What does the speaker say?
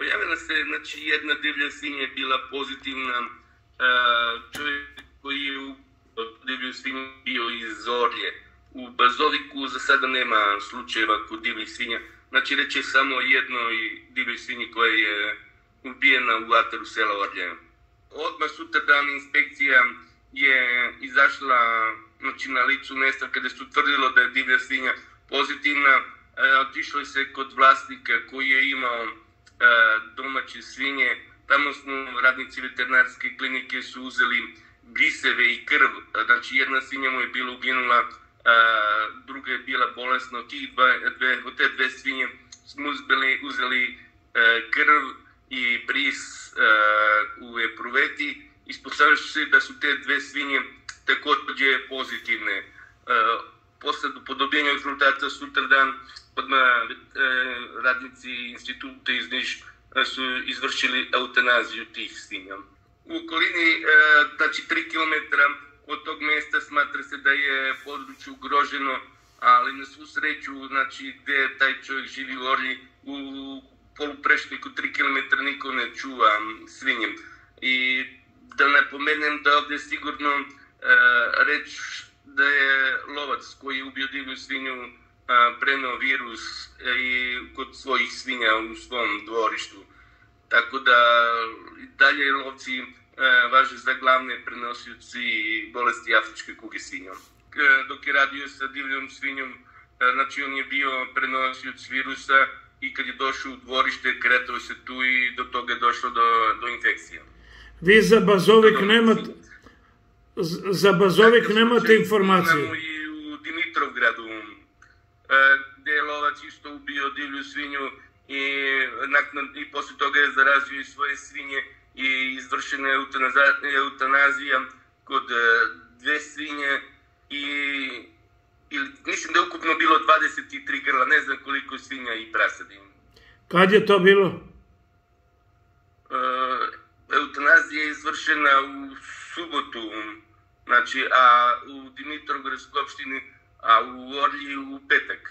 pojavila se, znači jedna divlja svinja je bila pozitivna, čovjek koji je u divlju svinju bio iz Orlje. U Bazoviku za sada nema slučajeva kod divljih svinja, znači reći samo jednoj divljoj svinji koja je ubijena u ataru sela Orlje. Odmah sutra dan inspekcija je izašla znači, na licu mesta kada su tvrdilo da je divlja svinja pozitivna, e, otišlo se kod vlasnika koji je imao e, domaće svinje, tamo smo radnici veterinarske klinike su uzeli briseve i krv, znači jedna svinja mu je bila uginula, a, druga je bila bolesna, od, tih dva, dve, od te dve svinje smo uzeli, uzeli krv i bris u epruveti, ispostavili se da su te dve svinje takođe pozitivne. Posle podobljenja rezultata sutradan odmah e, radnici instituta iz Niš su izvršili eutanaziju tih svinja. U okolini, e, znači 3 km od tog mesta smatra se da je područje ugroženo, ali na svu sreću, znači gde taj čovjek živi u Orlji, u poluprešniku 3 km niko ne čuva svinjem. I da napomenem da ovde sigurno e, reč da je lovac koji je ubio divlju svinju preneo virus e, i kod svojih svinja u svom dvorištu. Tako da dalje lovci e, važe za glavne prenosioci bolesti afričke kuge svinjom. E, dok je radio sa divljom svinjom, znači on je bio prenosioc virusa i kad je došao u dvorište, kretao se tu i do toga je došlo do, do infekcije. Vi za Bazovik nemate, za Bazovik nemate informacije? Imamo i u Dimitrovgradu, gde je lovac isto ubio divlju svinju i, nakon, i posle toga je zarazio i svoje svinje i izvršena je eutanazija kod e, dve svinje i ili, mislim da je ukupno bilo 23 grla, ne znam koliko svinja i prasadi. Kad je to bilo? E, eutanazija je izvršena u subotu, znači, a u Dimitrovgradskoj opštini, a u Orlji u petak.